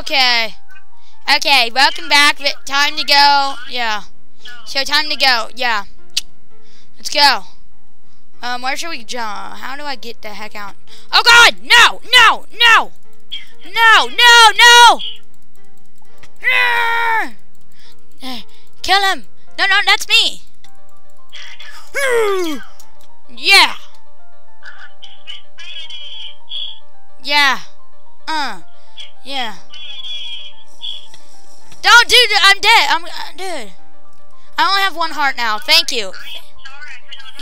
Okay. Okay, welcome back. Time to go. Yeah. So time to go. Yeah. Let's go. Um, where should we jump? How do I get the heck out? Oh God! No! No! No! No! No! No! Arrgh! Kill him! No! No! That's me! Yeah! Yeah. Uh. Yeah. Don't, dude. I'm dead. I'm, uh, dude. I only have one heart now. Thank you.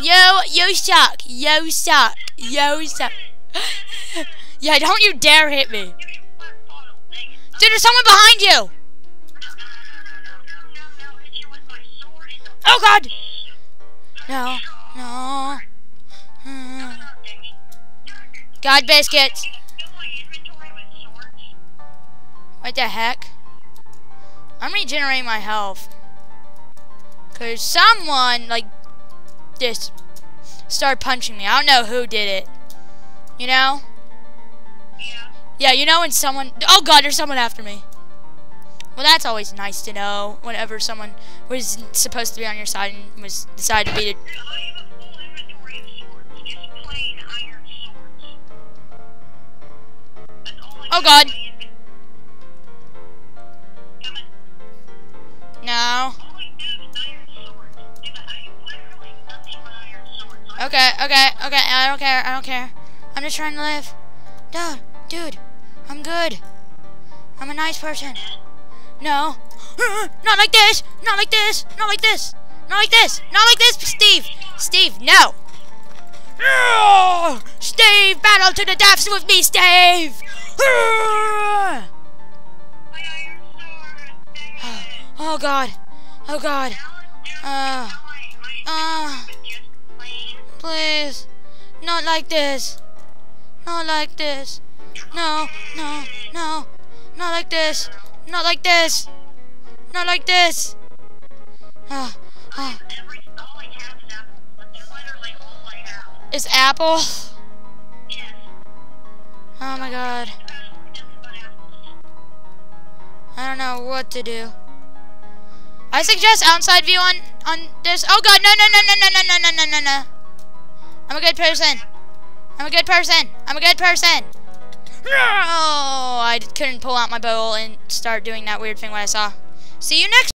Yo, yo, suck. Yo suck. Yo suck. yeah, don't you dare hit me. Dude, there's someone behind you. Oh God. No. No. Hmm. God biscuits. What the heck? I'm regenerating my health. Cause someone like this started punching me. I don't know who did it. You know? Yeah, Yeah, you know when someone Oh god, there's someone after me. Well that's always nice to know whenever someone was supposed to be on your side and was decided to be... it. Oh god. Okay, okay, okay, I don't care, I don't care. I'm just trying to live. Dude, dude, I'm good. I'm a nice person. No. Not like this, not like this, not like this, not like this, not like this, Steve. Steve, no. Steve, battle to the deaths with me, Steve. Oh God. Oh God. Uh. Uh. Please. Not like this. Not like this. No. No. No. Not like this. Not like this. Not like this. Uh. Uh. Is apple? Oh my God. I don't know what to do. I suggest outside view on on this. Oh god, no, no, no, no, no, no, no, no, no, no. I'm a good person. I'm a good person. I'm a good person. No, I couldn't pull out my bow and start doing that weird thing what I saw. See you next.